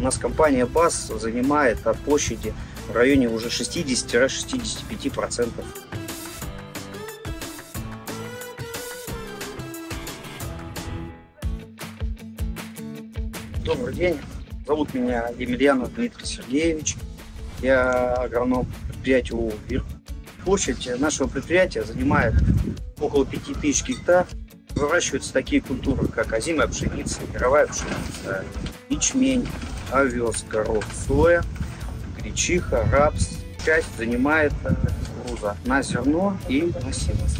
У нас компания БАС занимает от площади в районе уже 60-65%. Добрый день. Зовут меня Емельянов Дмитрий Сергеевич. Я агроном предприятия ООО «ВИР». Площадь нашего предприятия занимает около 5000 гектар. Выращиваются такие культуры, как озимая пшеница, мировая пшеница, ячмень, овес, горох, соя, гречиха, рапс. Часть занимает э, кукуруза на зерно и на силос.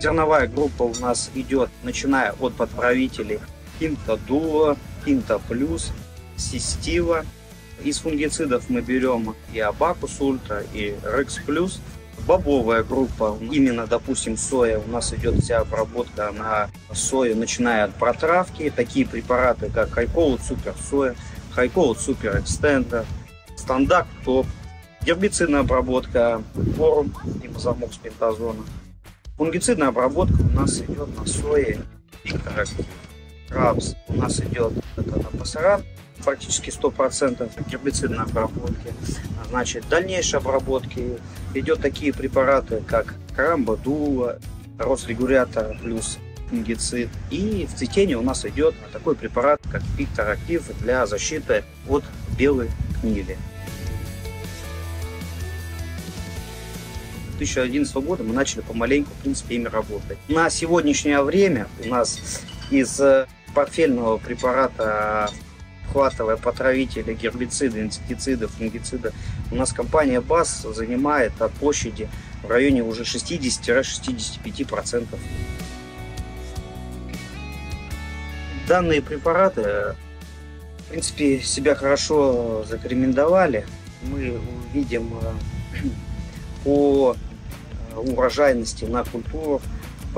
Зерновая группа у нас идет, начиная от протравителей Пинта Дуо, Пинта Плюс, Систива. Из фунгицидов мы берем и Абакус Ультра, и Рекс Плюс. Бобовая группа, именно, допустим, соя, у нас идет вся обработка на сою, начиная от протравки. Такие препараты, как ХайКот Супер Соя, Хайколот Супер Экстендер, Стандарт Топ, гербицидная обработка, форум, имозамок с пентазона. Фунгицидная обработка у нас идет на сое, Рапс у нас идет это на пасарат, практически 100% гербицидной обработки. Значит, дальнейшей обработки идет такие препараты, как Карамба Дула, Росрегулятор плюс фунгицид. И в цветении у нас идет такой препарат, как Виктор Актив для защиты от белой гнили. 2011 года мы начали помаленьку, в принципе, ими работать. На сегодняшнее время у нас из э, портфельного препарата хватовые потравители, гербициды, инсектициды, фунгициды, у нас компания БАС занимает от площади в районе уже 60-65%. Данные препараты, в принципе, себя хорошо зарекомендовали. Мы видим э, по урожайности на культурах,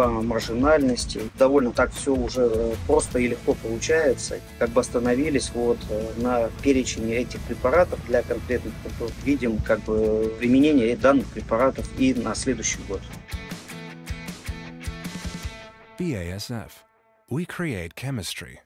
по маржинальности. Довольно так все уже просто и легко получается. Как бы остановились вот на перечне этих препаратов для конкретных культур. Видим как бы применение данных препаратов и на следующий год. BASF. We create chemistry.